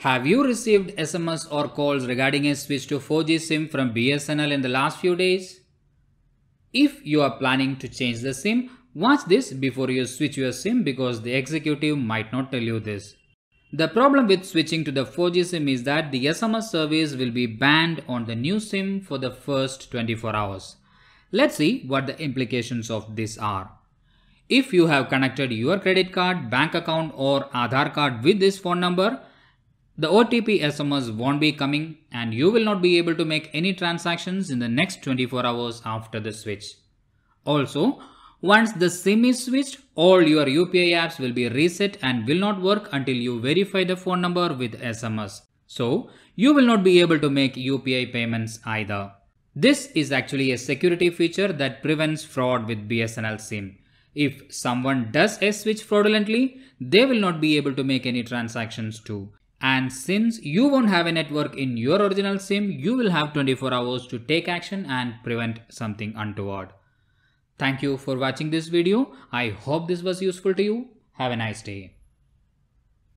Have you received SMS or calls regarding a switch to 4G SIM from BSNL in the last few days? If you are planning to change the SIM, watch this before you switch your SIM because the executive might not tell you this. The problem with switching to the 4G SIM is that the SMS service will be banned on the new SIM for the first 24 hours. Let's see what the implications of this are. If you have connected your credit card, bank account or Aadhaar card with this phone number, the OTP SMS won't be coming and you will not be able to make any transactions in the next 24 hours after the switch. Also, once the SIM is switched, all your UPI apps will be reset and will not work until you verify the phone number with SMS. So, you will not be able to make UPI payments either. This is actually a security feature that prevents fraud with BSNL SIM. If someone does a switch fraudulently, they will not be able to make any transactions too. And since you won't have a network in your original SIM, you will have 24 hours to take action and prevent something untoward. Thank you for watching this video. I hope this was useful to you. Have a nice day.